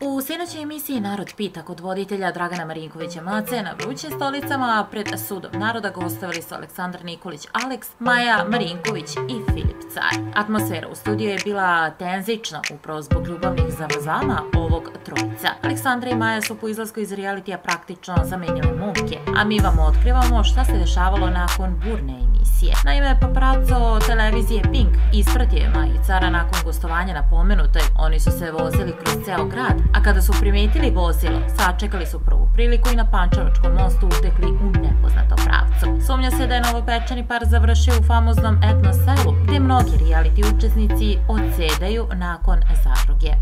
U sinoćoj emisiji Narod pita kod voditelja Dragana Marinkovića Mace na vrućim stolicama pred sudom naroda gostavili su Aleksandar Nikolić Aleks, Maja Marinković i Filip Car. Atmosfera u studiju je bila tenzična upravo zbog ljubavnih zavazama ovog trojica. Aleksandra i Maja su po izlasku iz realitija praktično zamenjali momke, a mi vam otkrivamo šta se dešavalo nakon burne emisije. Naime, paparazzo televizije Pink ispratio je Maja i Cara nakon gostovanja na pomenutoj. Oni su se vozili kroz ceo grad, a kada su primetili vozilo, sačekali su prvu priliku i na Pančevačkom mostu utekli u nepoznatom pravcu. Sumnja se da je novopečani par završio u famoznom etno selu, gdje mnogi reality učesnici odsedaju nakon zadruge.